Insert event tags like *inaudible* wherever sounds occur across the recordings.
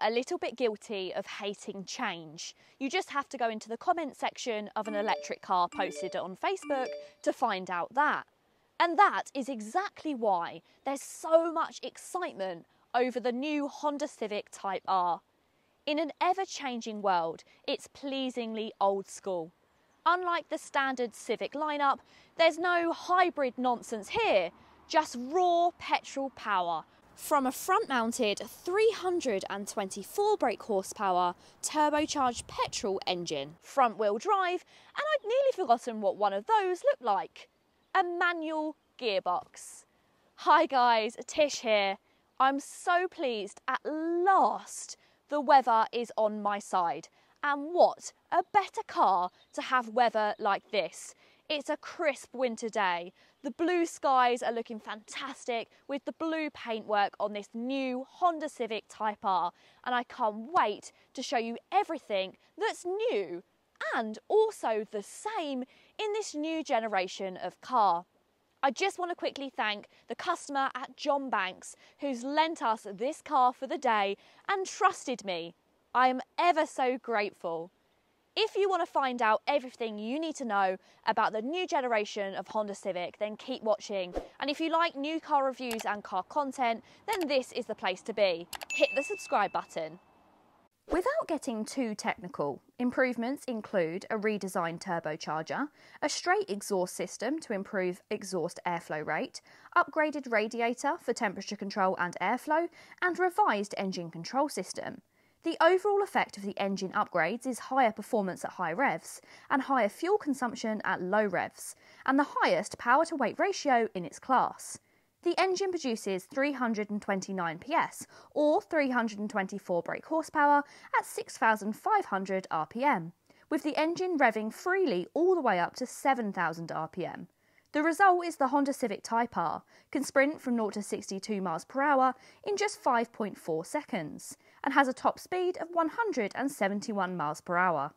a little bit guilty of hating change. You just have to go into the comment section of an electric car posted on Facebook to find out that. And that is exactly why there's so much excitement over the new Honda Civic Type R. In an ever changing world, it's pleasingly old school. Unlike the standard Civic lineup, there's no hybrid nonsense here, just raw petrol power from a front mounted 324 brake horsepower turbocharged petrol engine, front wheel drive, and I'd nearly forgotten what one of those looked like a manual gearbox. Hi guys, Tish here. I'm so pleased at last the weather is on my side. And what a better car to have weather like this. It's a crisp winter day. The blue skies are looking fantastic with the blue paintwork on this new Honda Civic Type R. And I can't wait to show you everything that's new and also the same in this new generation of car. I just want to quickly thank the customer at John Banks who's lent us this car for the day and trusted me. I am ever so grateful. If you want to find out everything you need to know about the new generation of Honda Civic, then keep watching. And if you like new car reviews and car content, then this is the place to be. Hit the subscribe button. Without getting too technical, improvements include a redesigned turbocharger, a straight exhaust system to improve exhaust airflow rate, upgraded radiator for temperature control and airflow, and revised engine control system. The overall effect of the engine upgrades is higher performance at high revs and higher fuel consumption at low revs, and the highest power to weight ratio in its class. The engine produces 329 PS or 324 brake horsepower at 6,500 RPM, with the engine revving freely all the way up to 7,000 RPM. The result is the Honda Civic Type R can sprint from 0 to 62 miles per hour in just 5.4 seconds and has a top speed of 171 miles per hour.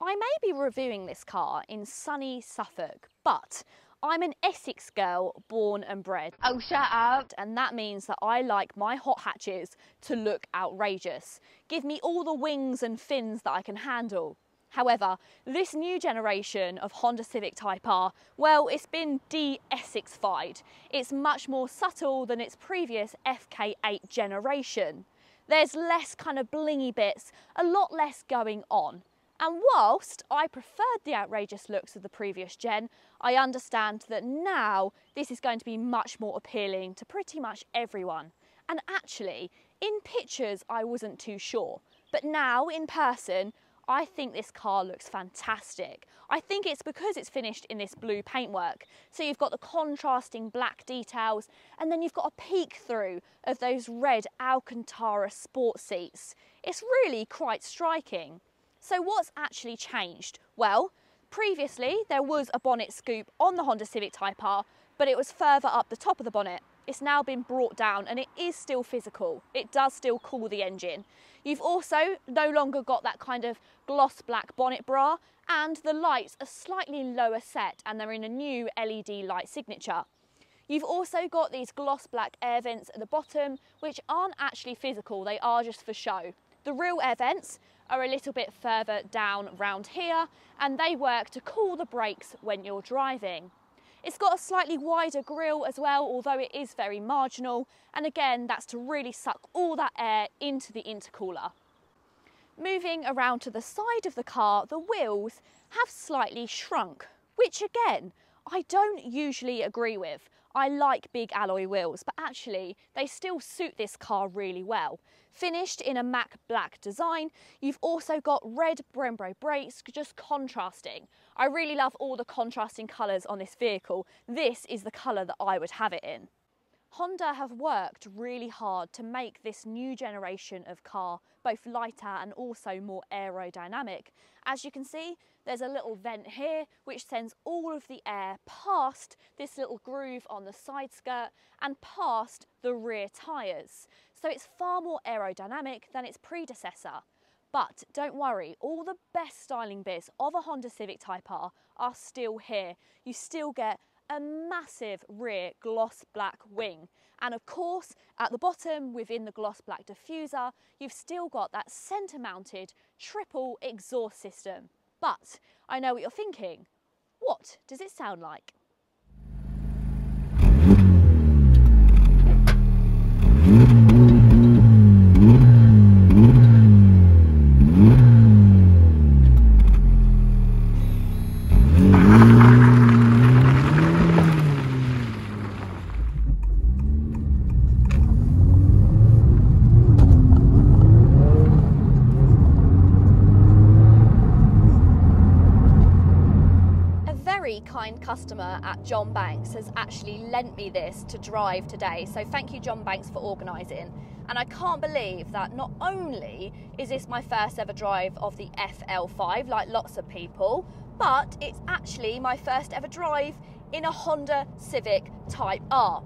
I may be reviewing this car in sunny Suffolk, but I'm an Essex girl born and bred. Oh, shut up. And that means that I like my hot hatches to look outrageous. Give me all the wings and fins that I can handle. However, this new generation of Honda Civic Type R, well, it's been de-Essexified. It's much more subtle than its previous FK8 generation. There's less kind of blingy bits, a lot less going on. And whilst I preferred the outrageous looks of the previous gen, I understand that now this is going to be much more appealing to pretty much everyone. And actually, in pictures I wasn't too sure, but now in person I think this car looks fantastic. I think it's because it's finished in this blue paintwork. So you've got the contrasting black details and then you've got a peek through of those red Alcantara sport seats. It's really quite striking. So what's actually changed? Well, previously there was a bonnet scoop on the Honda Civic Type R, but it was further up the top of the bonnet. It's now been brought down and it is still physical. It does still cool the engine. You've also no longer got that kind of gloss black bonnet bra and the lights are slightly lower set and they're in a new LED light signature. You've also got these gloss black air vents at the bottom, which aren't actually physical, they are just for show. The real air vents are a little bit further down round here and they work to cool the brakes when you're driving. It's got a slightly wider grille as well, although it is very marginal. And again, that's to really suck all that air into the intercooler. Moving around to the side of the car, the wheels have slightly shrunk, which again, I don't usually agree with. I like big alloy wheels, but actually they still suit this car really well. Finished in a matte black design, you've also got red Brembo brakes, just contrasting. I really love all the contrasting colours on this vehicle. This is the colour that I would have it in. Honda have worked really hard to make this new generation of car both lighter and also more aerodynamic. As you can see, there's a little vent here which sends all of the air past this little groove on the side skirt and past the rear tyres. So it's far more aerodynamic than its predecessor. But don't worry, all the best styling bits of a Honda Civic Type R are still here. You still get a massive rear gloss black wing. And of course, at the bottom within the gloss black diffuser, you've still got that centre mounted triple exhaust system. But I know what you're thinking. What does it sound like? Kind customer at John Banks has actually lent me this to drive today. So thank you, John Banks, for organising. And I can't believe that not only is this my first ever drive of the FL5, like lots of people, but it's actually my first ever drive in a Honda Civic Type R.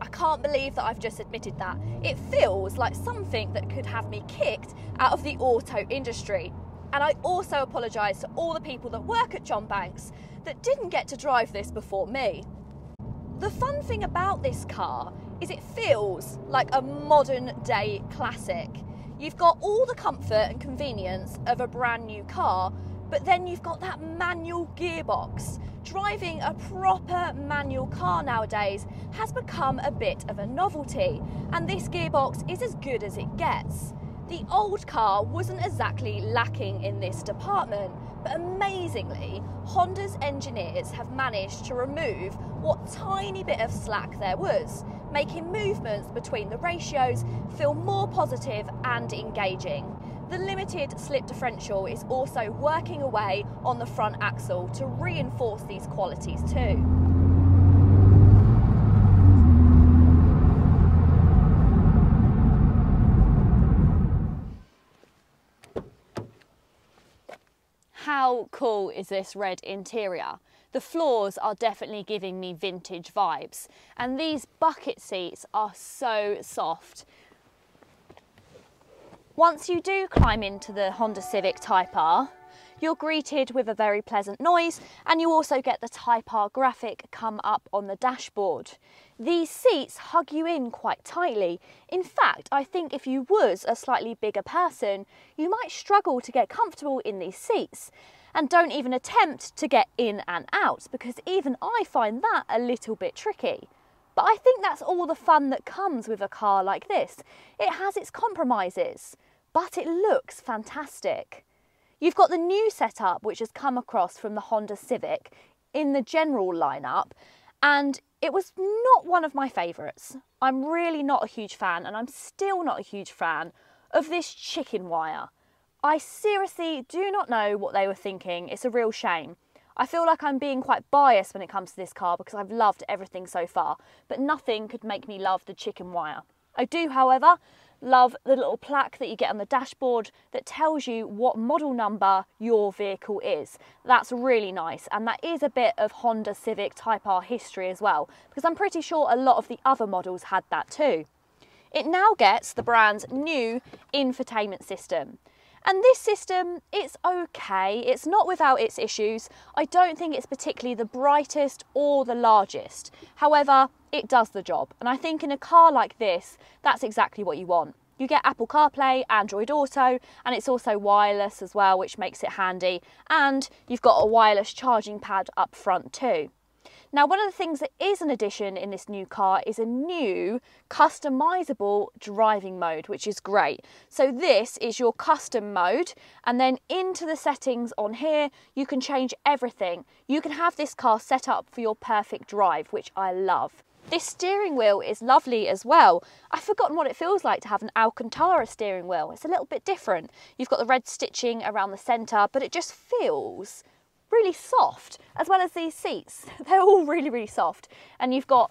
I can't believe that I've just admitted that. It feels like something that could have me kicked out of the auto industry. And I also apologise to all the people that work at John Banks that didn't get to drive this before me. The fun thing about this car is it feels like a modern day classic. You've got all the comfort and convenience of a brand new car, but then you've got that manual gearbox. Driving a proper manual car nowadays has become a bit of a novelty, and this gearbox is as good as it gets. The old car wasn't exactly lacking in this department, but amazingly, Honda's engineers have managed to remove what tiny bit of slack there was, making movements between the ratios feel more positive and engaging. The limited slip differential is also working away on the front axle to reinforce these qualities too. How cool is this red interior? The floors are definitely giving me vintage vibes and these bucket seats are so soft. Once you do climb into the Honda Civic Type R, you're greeted with a very pleasant noise and you also get the Type R graphic come up on the dashboard. These seats hug you in quite tightly. In fact, I think if you was a slightly bigger person, you might struggle to get comfortable in these seats. And don't even attempt to get in and out because even I find that a little bit tricky. But I think that's all the fun that comes with a car like this. It has its compromises, but it looks fantastic. You've got the new setup which has come across from the Honda Civic in the general lineup and it was not one of my favourites. I'm really not a huge fan and I'm still not a huge fan of this chicken wire. I seriously do not know what they were thinking. It's a real shame. I feel like I'm being quite biased when it comes to this car because I've loved everything so far, but nothing could make me love the chicken wire. I do, however, love the little plaque that you get on the dashboard that tells you what model number your vehicle is. That's really nice and that is a bit of Honda Civic Type R history as well because I'm pretty sure a lot of the other models had that too. It now gets the brand's new infotainment system. And this system, it's okay. It's not without its issues. I don't think it's particularly the brightest or the largest. However, it does the job. And I think in a car like this, that's exactly what you want. You get Apple CarPlay, Android Auto, and it's also wireless as well, which makes it handy. And you've got a wireless charging pad up front too. Now, one of the things that is an addition in this new car is a new customizable driving mode, which is great. So this is your custom mode, and then into the settings on here, you can change everything. You can have this car set up for your perfect drive, which I love. This steering wheel is lovely as well. I've forgotten what it feels like to have an Alcantara steering wheel. It's a little bit different. You've got the red stitching around the centre, but it just feels really soft, as well as these seats. *laughs* They're all really, really soft. And you've got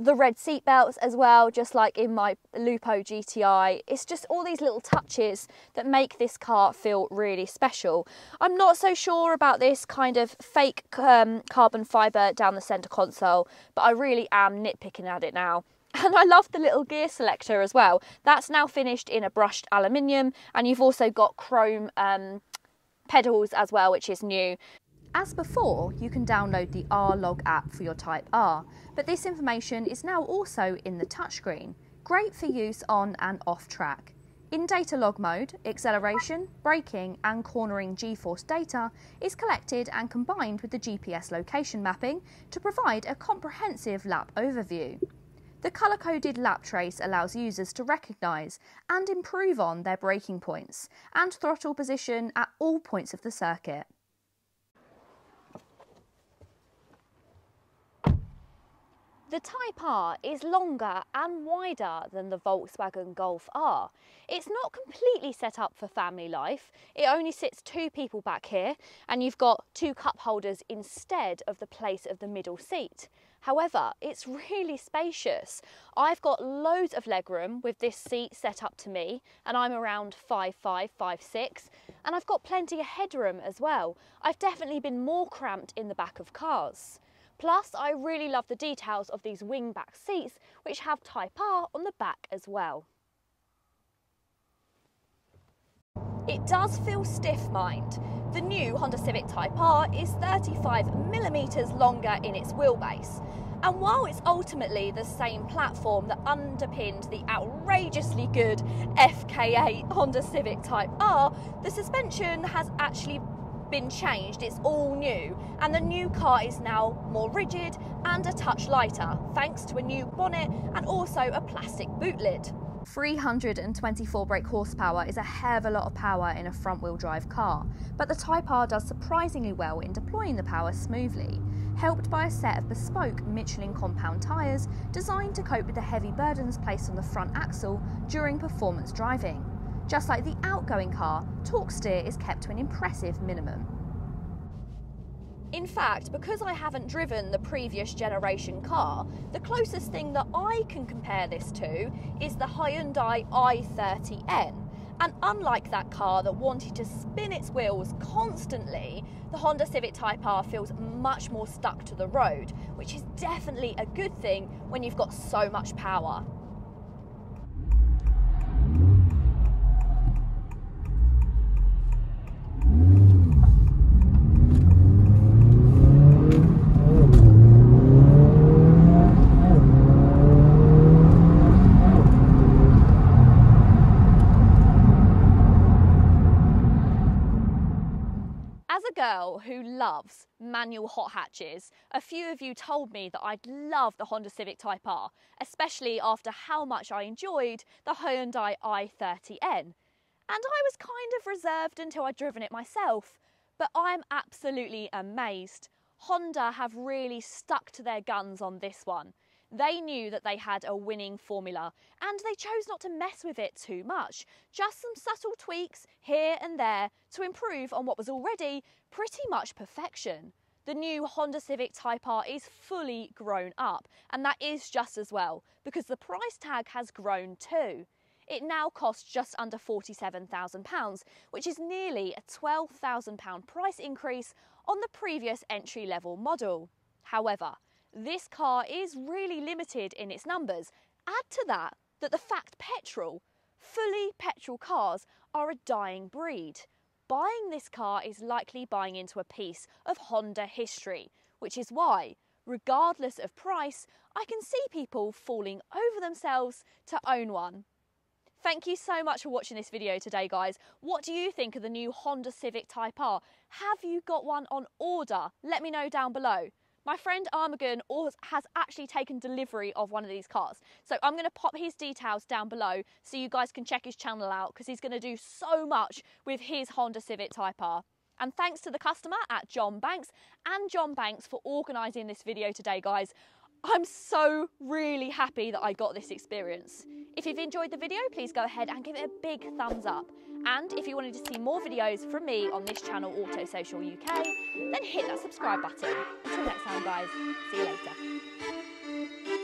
the red seat belts as well, just like in my Lupo GTI. It's just all these little touches that make this car feel really special. I'm not so sure about this kind of fake um, carbon fibre down the centre console, but I really am nitpicking at it now. *laughs* And I love the little gear selector as well. That's now finished in a brushed aluminium and you've also got chrome um, pedals as well, which is new. As before, you can download the R-Log app for your Type R, but this information is now also in the touchscreen, great for use on and off track. In data log mode, acceleration, braking and cornering g-force data is collected and combined with the GPS location mapping to provide a comprehensive lap overview. The colour-coded lap trace allows users to recognise and improve on their braking points and throttle position at all points of the circuit. The Type R is longer and wider than the Volkswagen Golf R. It's not completely set up for family life. It only sits two people back here and you've got two cup holders instead of the place of the middle seat. However, it's really spacious. I've got loads of legroom with this seat set up to me and I'm around 5'5", 5'6", and I've got plenty of headroom as well. I've definitely been more cramped in the back of cars. Plus, I really love the details of these wing-back seats, which have Type R on the back as well. It does feel stiff, mind. The new Honda Civic Type R is 35 millimetres longer in its wheelbase. And while it's ultimately the same platform that underpinned the outrageously good FK8 Honda Civic Type R, the suspension has actually been changed, it's all new, and the new car is now more rigid and a touch lighter, thanks to a new bonnet and also a plastic boot lid. 324 brake horsepower is a hell of a lot of power in a front wheel drive car, but the Type R does surprisingly well in deploying the power smoothly, helped by a set of bespoke Michelin compound tyres designed to cope with the heavy burdens placed on the front axle during performance driving. Just like the outgoing car, torque steer is kept to an impressive minimum. In fact, because I haven't driven the previous generation car, the closest thing that I can compare this to is the Hyundai i30N. And unlike that car that wanted to spin its wheels constantly, the Honda Civic Type R feels much more stuck to the road, which is definitely a good thing when you've got so much power. Girl who loves manual hot hatches, a few of you told me that I'd love the Honda Civic Type R, especially after how much I enjoyed the Hyundai i30N. And I was kind of reserved until I'd driven it myself, but I'm absolutely amazed. Honda have really stuck to their guns on this one. They knew that they had a winning formula and they chose not to mess with it too much. Just some subtle tweaks here and there to improve on what was already pretty much perfection. The new Honda Civic Type R is fully grown up and that is just as well because the price tag has grown too. It now costs just under £47,000, which is nearly a £12,000 price increase on the previous entry level model. However, this car is really limited in its numbers. Add to that that the fact petrol, fully petrol cars are a dying breed. Buying this car is likely buying into a piece of Honda history, which is why, regardless of price, I can see people falling over themselves to own one. Thank you so much for watching this video today, guys. What do you think of the new Honda Civic Type R? Have you got one on order? Let me know down below. My friend Armagan has actually taken delivery of one of these cars. So I'm going to pop his details down below so you guys can check his channel out because he's going to do so much with his Honda Civic Type R. And thanks to the customer at John Banks and John Banks for organising this video today, guys. I'm so really happy that I got this experience. If you've enjoyed the video, please go ahead and give it a big thumbs up. And if you wanted to see more videos from me on this channel, Auto Social UK, then hit that subscribe button. Until next time, guys, see you later.